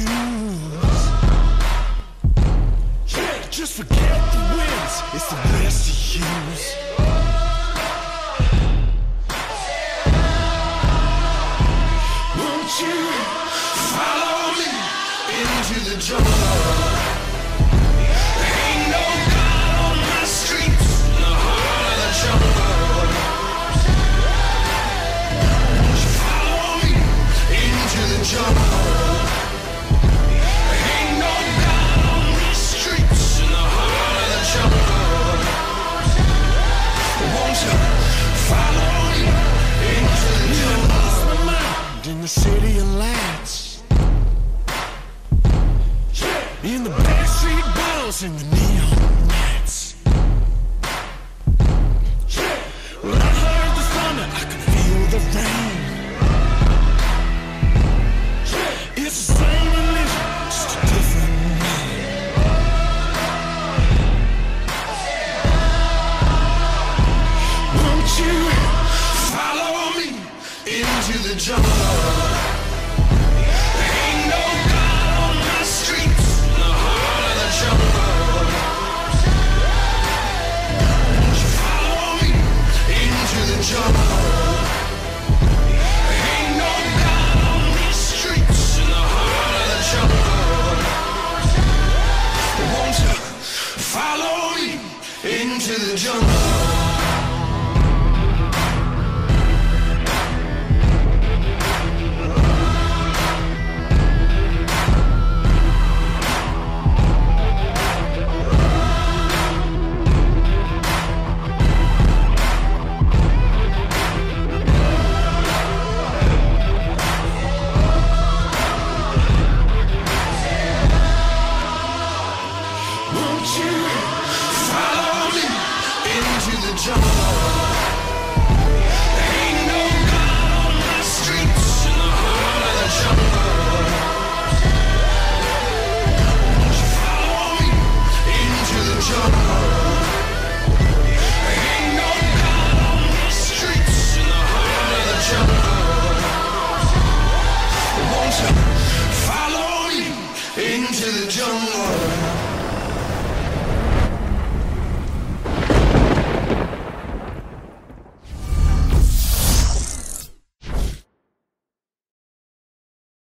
Yeah, just forget the wins. It's the best of use. Won't you follow me into the jungle? in the backstreet battles and the neon lights. Yeah. When I heard the thunder, I could feel the rain. Yeah. It's the same religion, just a different name. Won't you follow me into the jungle? into the jungle. into the jungle.